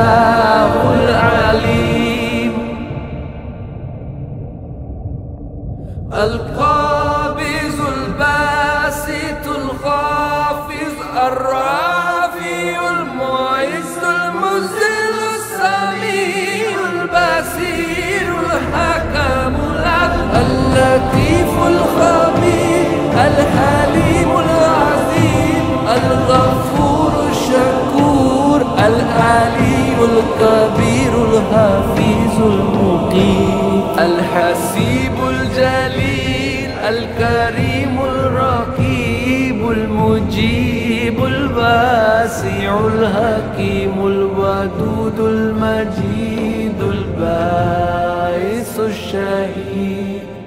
الفتاح العليم القابض الباسط الخافض الرافع المعز المذل السميع البصير الحكم اللطيف الخبير الحليم الكبير الحفيظ المقيم. الحسيب الجليل الكريم الرقيب المجيب الواسع الحكيم الودود المجيد الباعث الشهيد.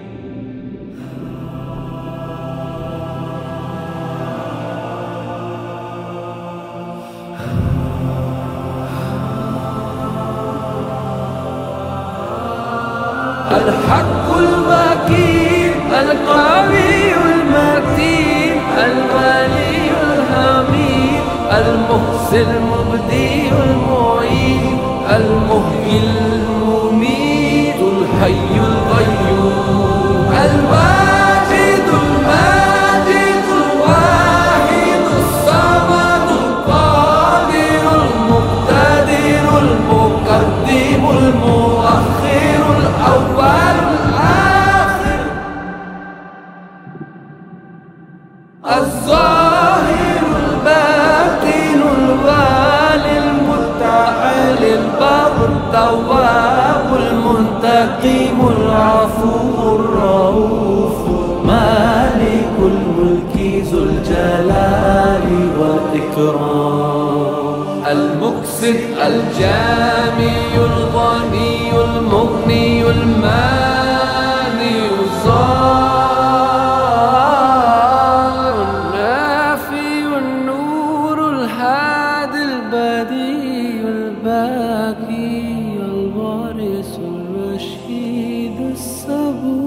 الحق المكين القوي المتين الولي الحميد المحسن المبدي المعين المحيي المميت الحي التواب المنتقم العفو الرؤوف. مالك الملك ذو الجلال والإكرام. المقسط الجامع الغني المغني المانع nascido sabu